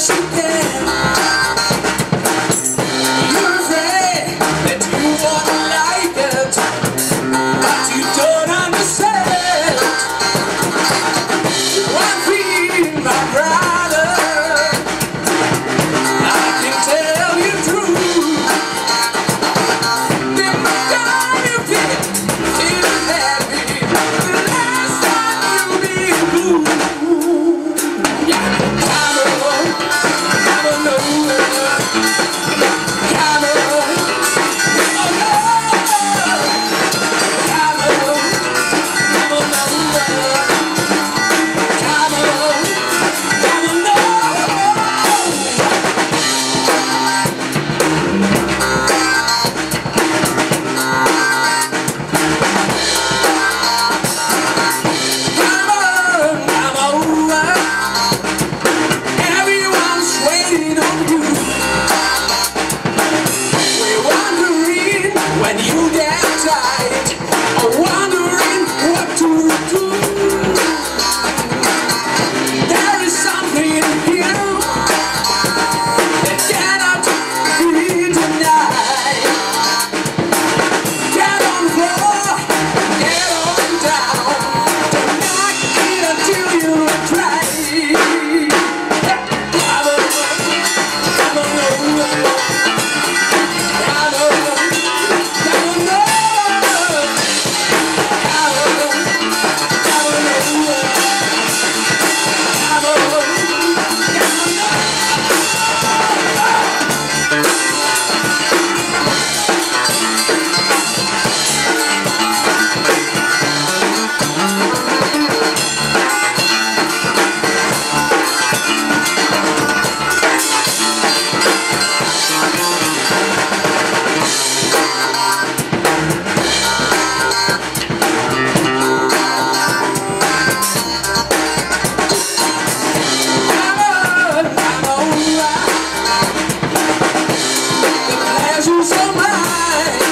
she can. when you dance. night.